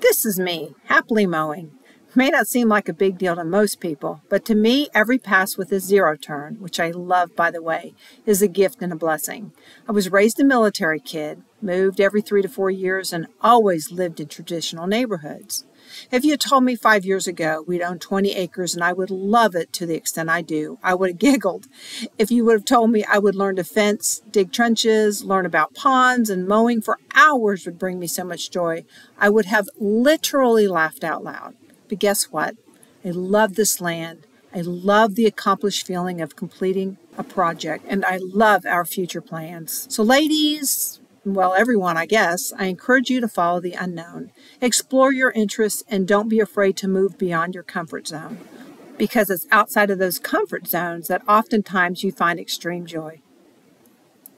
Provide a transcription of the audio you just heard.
This is me, happily mowing. May not seem like a big deal to most people, but to me, every pass with a zero turn, which I love by the way, is a gift and a blessing. I was raised a military kid, moved every three to four years, and always lived in traditional neighborhoods. If you had told me five years ago we'd own 20 acres and I would love it to the extent I do, I would have giggled. If you would have told me I would learn to fence, dig trenches, learn about ponds, and mowing for hours would bring me so much joy, I would have literally laughed out loud. But guess what? I love this land. I love the accomplished feeling of completing a project, and I love our future plans. So, ladies, well, everyone, I guess, I encourage you to follow the unknown. Explore your interests and don't be afraid to move beyond your comfort zone because it's outside of those comfort zones that oftentimes you find extreme joy.